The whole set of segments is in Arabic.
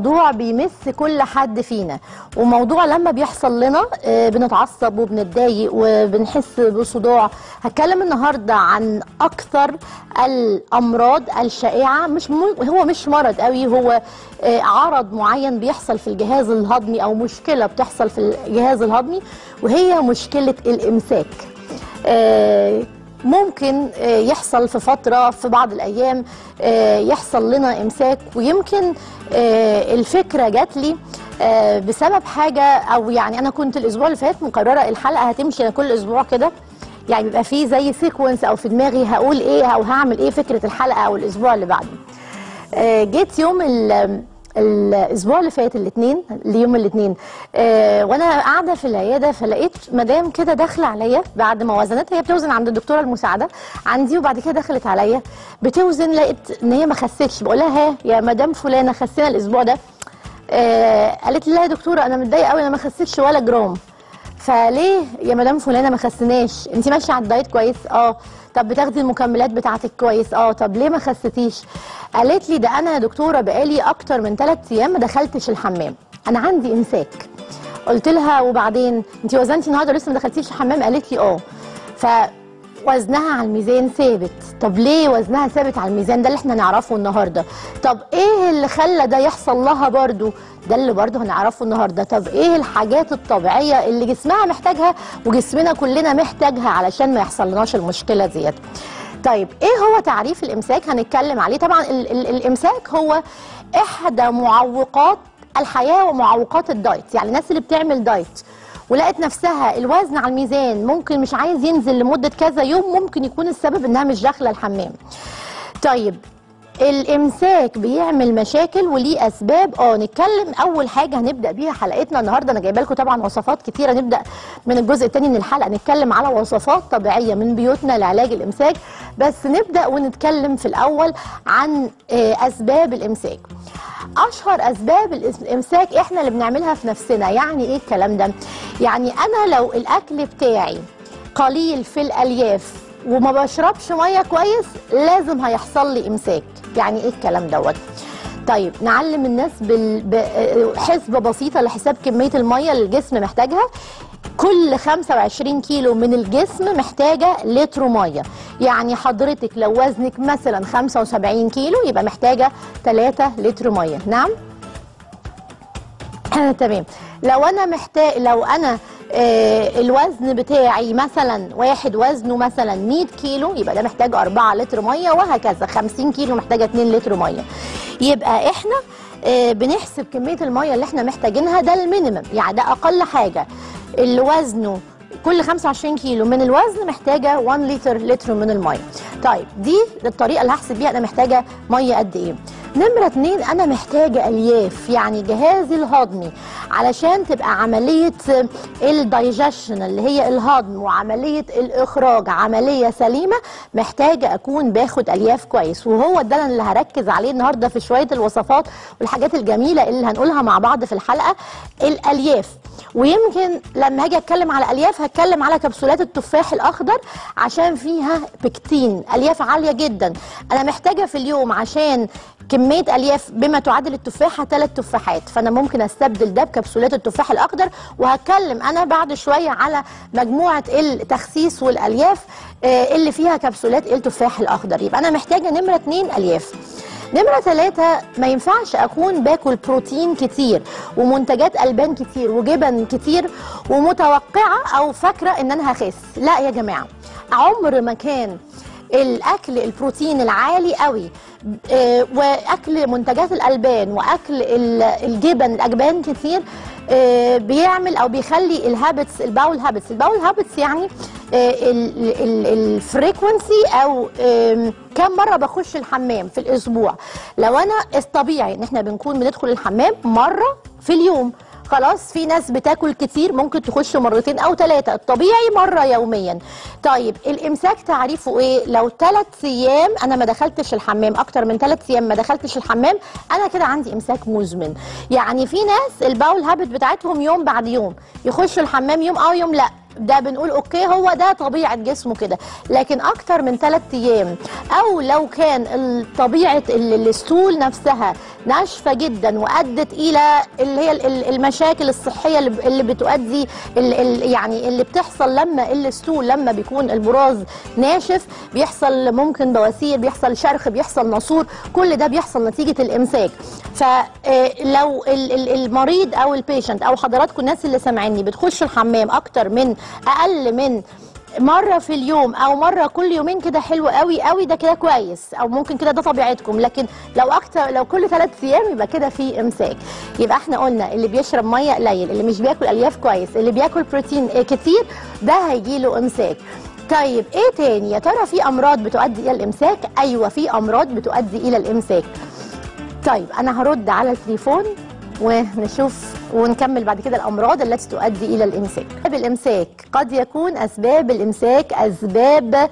موضوع بيمس كل حد فينا. وموضوع لما بيحصل لنا آه، بنتعصب وبنتضايق وبنحس بصداع. هتكلم النهارده عن أكثر الأمراض الشائعة. مش. هو مش مرض قوي هو آه، عرض معين بيحصل في الجهاز الهضمي أو مشكلة بتحصل في الجهاز الهضمي وهي مشكلة الإمساك. آه، ممكن آه، يحصل في فترة في بعض الأيام آه، يحصل لنا إمساك. ويمكن آه، الفكرة جات لي بسبب حاجة أو يعني أنا كنت الأسبوع اللي فات مقررة الحلقة هتمشي أنا كل أسبوع كده يعني بيبقى فيه زي sequence أو في دماغي هقول إيه أو هعمل إيه فكرة الحلقة أو الأسبوع اللي بعده. جيت يوم الأسبوع اللي فات الاثنين اليوم الاثنين آه وأنا قاعدة في العيادة فلقيت مدام كده داخلة عليا بعد ما وزنت هي بتوزن عند الدكتورة المساعدة عندي وبعد كده دخلت عليا بتوزن لقيت إن هي ما خستش بقول لها ها يا مدام فلانة خسينا الأسبوع ده آه قالت لي لا يا دكتورة أنا متضايقة قوي أنا ما خسيتش ولا جرام. فليه يا مدام فلانة ما خسناش؟ انت ماشية على الدايت كويس؟ آه. طب بتاخدي المكملات بتاعتك كويس؟ آه. طب ليه ما خستيش؟ قالت لي ده أنا يا دكتورة بقالي أكتر من ثلاث أيام ما دخلتش الحمام. أنا عندي امساك قلت لها وبعدين؟ انت وزنتي النهارده لسه ما دخلتيش الحمام؟ قالت لي آه. وزنها على الميزان ثابت. طب ليه وزنها ثابت على الميزان؟ ده اللي إحنا نعرفه النهارده. طب إيه اللي خلى ده يحصل لها برضو؟ ده اللي برضو هنعرفه النهارده. طب إيه الحاجات الطبيعية اللي جسمها محتاجها وجسمنا كلنا محتاجها علشان ما يحصلناش المشكلة ديت؟ طيب إيه هو تعريف الامساك؟ هنتكلم عليه. طبعا ال ال الامساك هو إحدى معوقات الحياة ومعوقات الدايت. يعني الناس اللي بتعمل دايت ولقت نفسها الوزن على الميزان. ممكن مش عايز ينزل لمدة كذا يوم ممكن يكون السبب إنها مش داخلة الحمام. طيب الإمساك بيعمل مشاكل وليه أسباب. آه نتكلم أول حاجة هنبدأ بيها حلقتنا النهارده. أنا جايبه لكم طبعا وصفات كتيرة. نبدأ من الجزء الثاني من الحلقة. نتكلم على وصفات طبيعية من بيوتنا لعلاج الإمساك. بس نبدأ ونتكلم في الأول عن آه، أسباب الإمساك. أشهر أسباب الإمساك إحنا اللي بنعملها في نفسنا. يعني إيه الكلام ده؟ يعني أنا لو الأكل بتاعي قليل في الألياف وما بشربش مية كويس لازم هيحصل لي إمساك. يعني إيه الكلام دوت؟ طيب نعلم الناس بال... ب- حسبة بسيطة لحساب كمية المية اللي الجسم محتاجها. كل 25 كيلو من الجسم محتاجة لتر مية. يعني حضرتك لو وزنك مثلا 75 كيلو يبقى محتاجة 3 لتر مية. نعم؟ تمام. لو أنا محتاج لو أنا آه الوزن بتاعي مثلا واحد وزنه مثلا 100 كيلو يبقى ده محتاج 4 لتر مية وهكذا. 50 كيلو محتاجة 2 لتر مية. يبقى إحنا آه بنحسب كمية المية اللي إحنا محتاجينها ده المينيمم. يعني ده أقل حاجة. اللي وزنه كل 25 كيلو من الوزن محتاجة 1 لتر لتر من المية. طيب دي الطريقة اللي هحسب بيها أنا محتاجة مية قد إيه. نمرة اتنين أنا محتاجة ألياف يعني جهازي الهضمي علشان تبقى عملية الدايجيشن اللي هي الهضم وعملية الإخراج عملية سليمة محتاجة أكون باخد ألياف كويس. وهو ده اللي هركز عليه النهاردة في شوية الوصفات والحاجات الجميلة اللي هنقولها مع بعض في الحلقة الألياف. ويمكن لما هاجي أتكلم على ألياف هتكلم على كبسولات التفاح الأخضر عشان فيها بكتين ألياف عالية جدا. أنا محتاجة في اليوم عشان كمية ألياف بما تعادل التفاحة ثلاث تفاحات. فأنا ممكن أستبدل ده بكبسولات التفاح الأخضر. وهتكلم أنا بعد شوية على مجموعة التخسيس والألياف آه، اللي فيها كبسولات التفاح الأخضر. يبقى أنا محتاجة نمرة اتنين ألياف. نمرة ثلاثة ما ينفعش أكون باكل بروتين كتير ومنتجات ألبان كتير وجبن كتير ومتوقعة أو فاكرة إن أنا هخس. لا يا جماعة عمر ما كان الأكل البروتين العالي قوي آه، وأكل منتجات الألبان وأكل ال- الجبن الأجبان كتير آه، بيعمل أو بيخلي ال habits ال bowel habits ال bowel habits يعني ال frequency أو كم مرة بخش الحمام في الأسبوع. لو أنا الطبيعي إن إحنا بنكون بندخل الحمام مرة في اليوم. خلاص في ناس بتاكل كتير ممكن تخش مرتين أو ثلاثة الطبيعي مرة يوميا. طيب الإمساك تعريفه إيه؟ لو ثلاث أيام أنا ما دخلتش الحمام أكتر من ثلاث أيام ما دخلتش الحمام أنا كده عندي إمساك مزمن. يعني في ناس ال bowel habit بتاعتهم يوم بعد يوم يخشوا الحمام يوم أو يوم لأ. ده بنقول okay هو ده طبيعة جسمه كده. لكن أكتر من ثلاث أيام أو لو كان طبيعة ال- ال stool نفسها ناشفة جدا وأدت إلى اللي هي ال- ال- المشاكل الصحية اللي اللي بتؤدي ال- ال- يعني اللي بتحصل لما ال stool لما بيكون البراز ناشف بيحصل ممكن بواسير بيحصل شرخ بيحصل ناسور كل ده بيحصل نتيجة الإمساك. فلو المريض أو ال patient أو حضراتكم الناس اللي سامعيني بتخشوا الحمام أكتر من أقل من مرة في اليوم أو مرة كل يومين كده حلو قوي قوي ده كده كويس. أو ممكن كده ده طبيعتكم. لكن لو أكتر لو كل ثلاث أيام يبقى كده في إمساك. يبقى إحنا قلنا اللي بيشرب مية قليل اللي مش بياكل ألياف كويس اللي بياكل بروتين كتير ده هيجي له إمساك. طيب إيه تاني؟ يا ترى في أمراض بتؤدي إلى الإمساك؟ أيوه في أمراض بتؤدي إلى الإمساك. طيب أنا هرد على التليفون ونشوف ونكمل بعد كده الأمراض التي تؤدي إلى الإمساك. اسباب الإمساك قد يكون أسباب الإمساك أسباب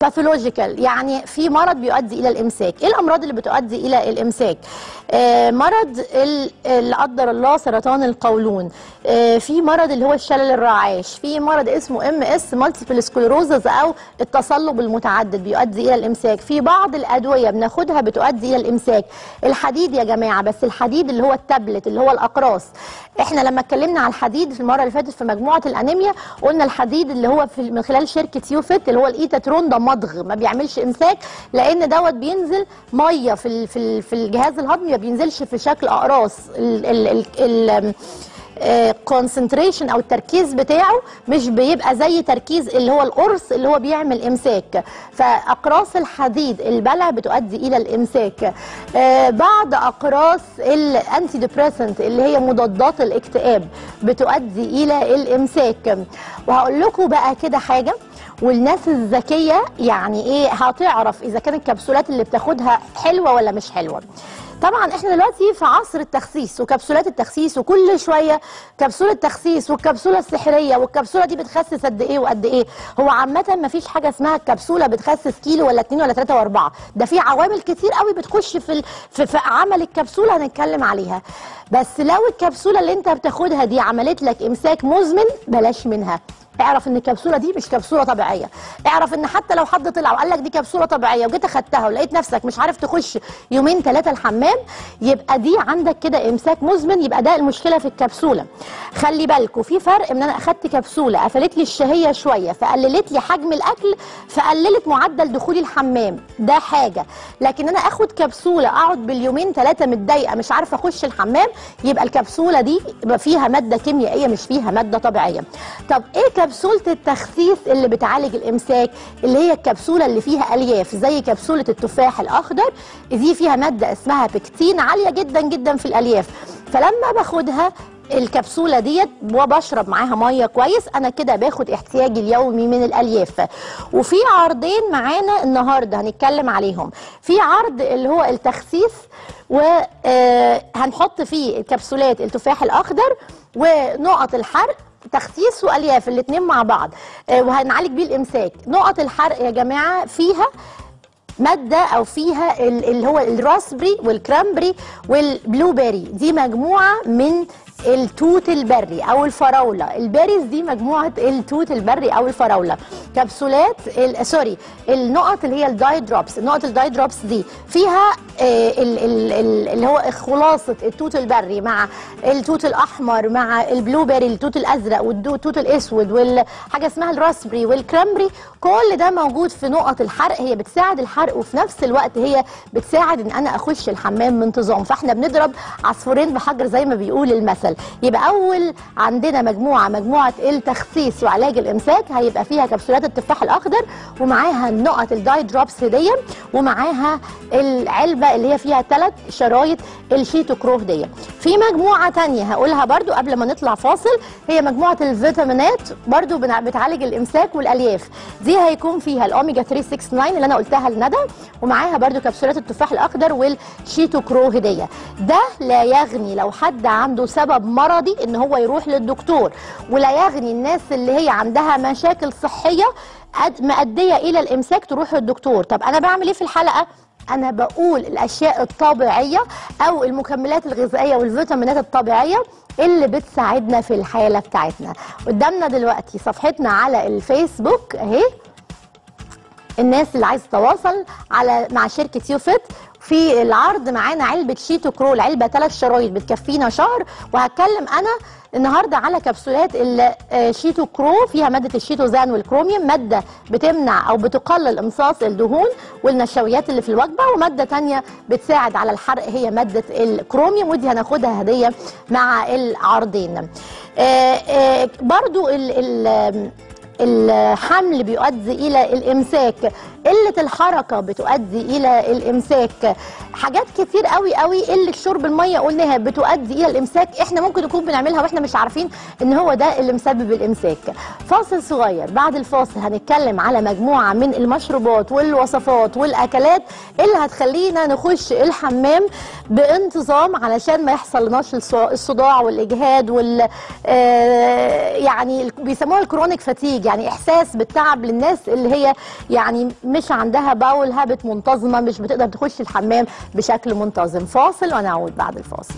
pathological يعني في مرض بيؤدي إلى الإمساك. إيه الأمراض اللي بتؤدي إلى الإمساك؟ آه مرض ال- اللي قدر الله سرطان القولون. آه في مرض اللي هو الشلل الرعاش. في مرض اسمه MS multiple sclerosis أو التصلب المتعدد بيؤدي إلى الإمساك. في بعض الأدوية بناخدها بتؤدي إلى الإمساك. الحديد يا جماعة بس الحديد اللي هو التابلت اللي هو الأقراص. إحنا لما اتكلمنا على الحديد في المرة اللي فاتت في مجموعة الأنيميا قلنا الحديد اللي هو في من خلال شركة يوفيت اللي هو الايتاترون ده مضغ ما بيعملش إمساك لأن دوت بينزل مية في في في الجهاز الهضمي ما بينزلش في شكل أقراص. ال ال ال ال concentration أو التركيز بتاعه مش بيبقى زي تركيز اللي هو القرص اللي هو بيعمل إمساك. فأقراص الحديد البلع بتؤدي إلى الإمساك. آه، بعض أقراص ال anti depressant اللي هي مضادات الاكتئاب بتؤدي إلى الإمساك. وهقول لكم بقى كده حاجة. والناس الذكية يعني إيه هتعرف إذا كانت الكبسولات اللي بتاخدها حلوة ولا مش حلوة. طبعا إحنا دلوقتي في عصر التخسيس وكبسولات التخسيس وكل شوية كبسولة تخسيس والكبسولة السحرية والكبسولة دي بتخسس قد إيه وقد إيه. هو عامة ما فيش حاجة اسمها الكبسوله بتخسس كيلو ولا اتنين ولا تلاتة وأربعة. ده في عوامل كتير قوي بتخش في ال... في, في عمل الكبسولة هنتكلم عليها. بس لو الكبسولة اللي أنت بتاخدها دي عملت لك إمساك مزمن بلاش منها. اعرف ان الكبسوله دي مش كبسولة طبيعية. اعرف ان حتى لو حد طلع وقال لك دي كبسولة طبيعية وجيت اخدتها ولقيت نفسك مش عارف تخش يومين ثلاثة الحمام يبقى دي عندك كده امساك مزمن يبقى ده المشكلة في الكبسولة. خلي بالكوا في فرق ان أنا اخدت كبسولة قفلت لي الشهية شوية فقللت لي حجم الأكل فقللت معدل دخولي الحمام. ده حاجة. لكن أنا آخد كبسولة أقعد باليومين ثلاثة متضايقة مش عارفة أخش الحمام يبقى الكبسولة دي يبقى فيها مادة كيميائية مش فيها مادة طبيعية. طب إيه كبسولة التخسيس اللي بتعالج الإمساك اللي هي الكبسولة اللي فيها ألياف زي كبسولة التفاح الأخضر دي فيها مادة اسمها بكتين عالية جدا جدا في الألياف. فلما باخدها الكبسولة ديت وبشرب معاها مية كويس أنا كده باخد احتياجي اليومي من الألياف. وفي عرضين معانا النهارده هنتكلم عليهم. في عرض اللي هو التخسيس وهنحط فيه كبسولات التفاح الأخضر ونقط الحرق تخسيس والياف الاثنين مع بعض. آه، وهنعالج بيه الامساك. نقط الحرق يا جماعة فيها مادة أو فيها ال- اللي هو الراسبري والكرامبري وال blueberry دي مجموعة من التوت البري أو الفراولة. ال berries دي مجموعة التوت البري أو الفراولة. كبسولات sorry النقط اللي هي ال diet drops. النقط ال diet drops دي فيها اللي هو خلاصة التوت البري مع التوت الأحمر مع ال blueberry التوت الأزرق والتوت الأسود والحاجة اسمها ال raspberry وال cranberry. كل ده موجود في نقط الحرق هي بتساعد الحرق وفي نفس الوقت هي بتساعد إن أنا أخش الحمام بانتظام فإحنا بنضرب عصفورين بحجر زي ما بيقول المثل. يبقى أول عندنا مجموعة مجموعة التخسيس وعلاج الإمساك هيبقى فيها كبسولات التفاح الأخضر ومعاها النقط ال Diet Drops هديه ومعاها العلبة اللي هي فيها ثلاث شرايط ال Chito Cro هديه في مجموعة تانية هقولها برضو قبل ما نطلع فاصل. هي مجموعة الفيتامينات بنع- بتعالج الإمساك والألياف. دي هيكون فيها الأوميجا 369 اللي أنا قلتها لندى ومعاها برضو كبسولات التفاح الأخضر وال Chito Cro هديه ده لا يغني لو حد عنده سبب مرضي إن هو يروح للدكتور ولا يغني الناس اللي هي عندها مشاكل صحية أد- مؤديه إلى الإمساك تروح للدكتور. طب أنا بعمل إيه في الحلقة؟ أنا بقول الأشياء الطبيعية أو المكملات الغذائية والفيتامينات الطبيعية اللي بتساعدنا في الحالة بتاعتنا. قدامنا دلوقتي صفحتنا على الفيسبوك أهي. الناس اللي عايز تتواصل على مع شركة يوفيت في العرض معانا علبة Chito Cro العلبة ثلاث شرايط بتكفينا شهر. وهتكلم أنا النهارده على كبسولات ال Chito Cro فيها مادة الشيتوزان والكروميوم مادة بتمنع أو بتقلل امتصاص الدهون والنشويات اللي في الوجبة ومادة تانية بتساعد على الحرق هي مادة الكروميوم. ودي هناخدها هدية مع العرضين. آه، آه، برضو ال ال الحمل بيؤدي إلى الإمساك. قلة الحركة بتؤدي إلى الإمساك. حاجات كتير قوي قوي قلة شرب المية قلناها بتؤدي إلى الإمساك. إحنا ممكن نكون بنعملها وإحنا مش عارفين إن هو ده اللي مسبب الإمساك. فاصل صغير. بعد الفاصل هنتكلم على مجموعة من المشروبات والوصفات والأكلات اللي هتخلينا نخش الحمام بانتظام علشان ما يحصل لناش الص- الصداع والإجهاد وال آه، يعني بيسموها الكرونيك فاتيج يعني إحساس بالتعب للناس اللي هي يعني مش عندها باول هابت منتظمة مش بتقدر تخش الحمام بشكل منتظم. فاصل ونعود بعد الفاصل.